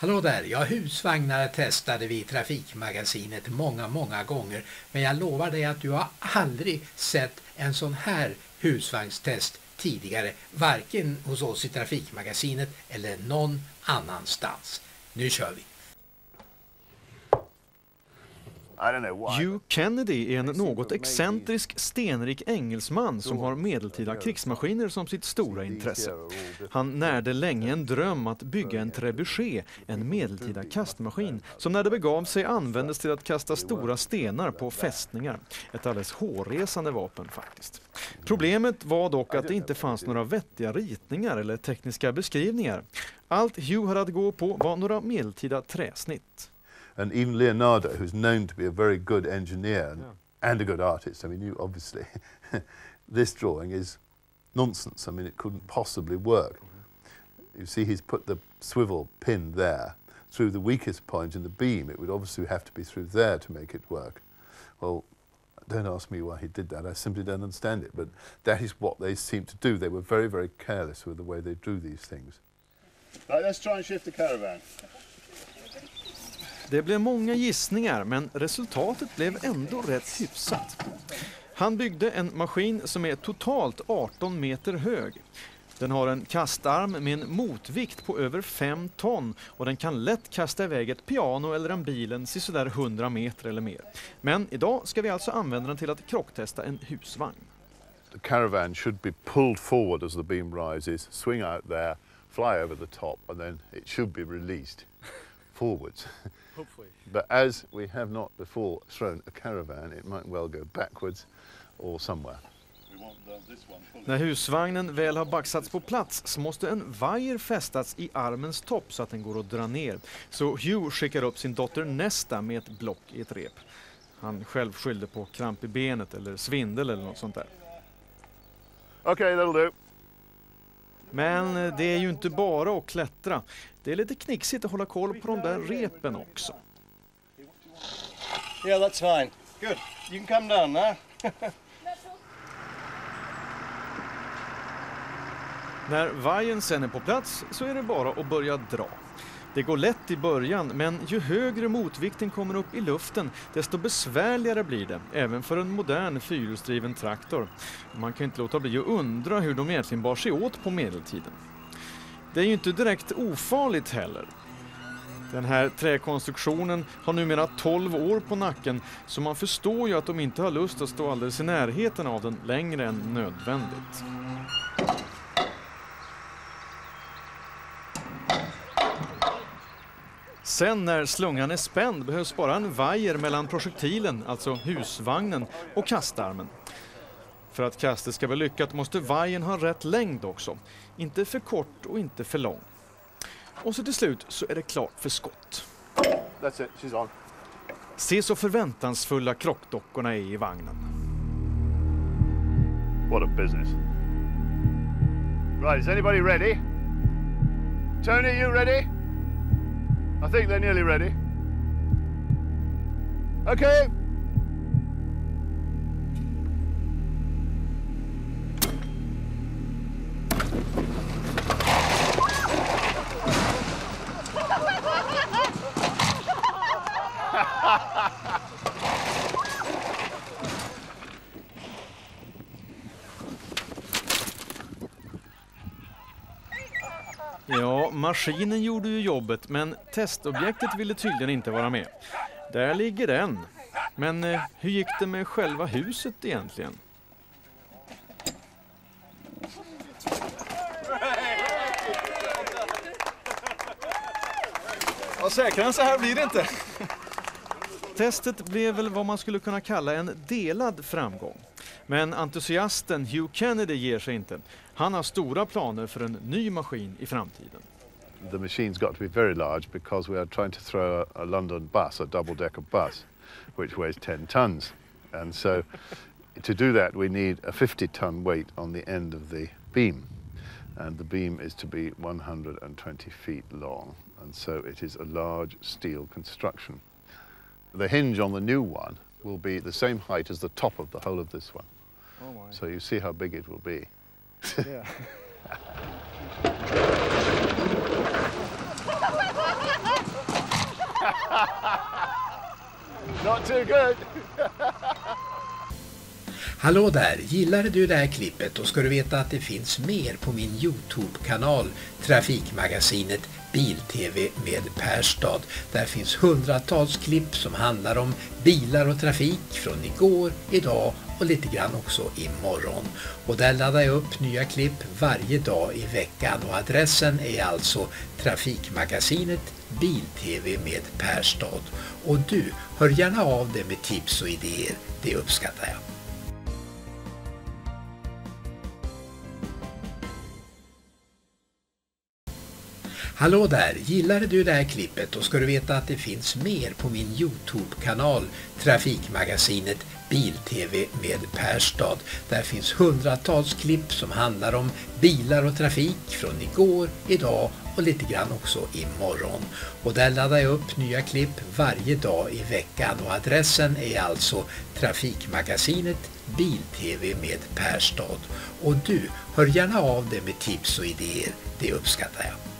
Hallå där, ja husvagnar testade vi i Trafikmagasinet många, många gånger. Men jag lovar dig att du har aldrig sett en sån här husvagnstest tidigare. Varken hos oss i Trafikmagasinet eller någon annanstans. Nu kör vi! Hugh Kennedy är en något excentrisk, stenrik engelsman som har medeltida krigsmaskiner som sitt stora intresse. Han närde länge en dröm att bygga en trebuchet, en medeltida kastmaskin, som när det begav sig användes till att kasta stora stenar på fästningar. Ett alldeles hårresande vapen faktiskt. Problemet var dock att det inte fanns några vettiga ritningar eller tekniska beskrivningar. Allt Hugh hade att gå på var några medeltida träsnitt. And even Leonardo, who's known to be a very good engineer and, yeah. and a good artist. I mean, you obviously, this drawing is nonsense. I mean, it couldn't possibly work. Mm -hmm. You see, he's put the swivel pin there through the weakest point in the beam. It would obviously have to be through there to make it work. Well, don't ask me why he did that. I simply don't understand it. But that is what they seem to do. They were very, very careless with the way they drew these things. Right, let's try and shift the caravan. Det blev många gissningar men resultatet blev ändå rätt hyfsat. Han byggde en maskin som är totalt 18 meter hög. Den har en kastarm med en motvikt på över 5 ton och den kan lätt kasta iväg ett piano eller en bilen sådär 100 meter eller mer. Men idag ska vi alltså använda den till att krocktesta en husvagn. The caravan should be pulled forward as the beam rises, swing out there, fly over the top and then it should be released forwards. Hopefully. But as we have not before thrown a caravan, it might well go backwards or somewhere. När husvagnen väl har baxats på plats så måste en vajer fästas i armens topp så att den går att dra ner. Så Hugh skickar upp sin dotter Nesta med ett block i ett rep. Han själv skyllde på kramp i benet eller svindel eller något sånt där. Okej, okay, that'll do. Men eh, det är ju inte bara att klättra. Det är lite knixigt att hålla koll på de där repen också. Yeah, that's fine. Good. You can come down now. När vajern sen är på plats så är det bara att börja dra. Det går lätt i början, men ju högre motvikten kommer upp i luften, desto besvärligare blir det, även för en modern fyrhjulsdriven traktor. Man kan inte låta bli att undra hur de egentligen bar sig åt på medeltiden. Det är ju inte direkt ofarligt heller. Den här träkonstruktionen har numera 12 år på nacken så man förstår ju att de inte har lust att stå alldeles i närheten av den längre än nödvändigt. Sen när slungan är spänd behövs bara en vajer mellan projektilen, alltså husvagnen, och kastarmen. För att kastet ska bli lyckat måste vajern ha rätt längd också. Inte för kort och inte för lång. Och så till slut så är det klart för skott. That's it, she's on. Se så förväntansfulla krockdockorna är i vagnen. What a business. Right, is anybody ready? Tony, you ready? I think they're nearly ready. Okay. Ja, maskinen gjorde ju jobbet men testobjektet ville tydligen inte vara med. Där ligger den. Men eh, hur gick det med själva huset egentligen? Ja, säkrare än så här blir det inte. Testet blev väl vad man skulle kunna kalla en delad framgång. Men entusiasten Hugh Kennedy ger sig inte. Han har stora planer för en ny maskin i framtiden. The machine's got to be very large because we are trying to throw a, a London bus, a double-decker bus, which weighs 10 tons. And so to do that we need a 50-ton weight on the end of the beam. And the beam is to be 120 feet long. And so it is a large steel construction. the hinge on the new one will be the same height as the top of the whole of this one. Oh my. So you see how big it will be. yeah. Not too good. Hallå där! Gillade du det här klippet då ska du veta att det finns mer på min Youtube-kanal Trafikmagasinet Bil-TV med Perstad. Där finns hundratals klipp som handlar om bilar och trafik från igår, idag och lite grann också imorgon. Och där laddar jag upp nya klipp varje dag i veckan och adressen är alltså Trafikmagasinet Bil-TV med Perstad. Och du, hör gärna av dig med tips och idéer, det uppskattar jag. Hallå där! Gillade du det här klippet då ska du veta att det finns mer på min Youtube-kanal Trafikmagasinet Bil-TV med Perstad. Där finns hundratals klipp som handlar om bilar och trafik från igår, idag och lite grann också imorgon. Och där laddar jag upp nya klipp varje dag i veckan och adressen är alltså Trafikmagasinet Bil-TV med Perstad. Och du, hör gärna av dig med tips och idéer, det uppskattar jag.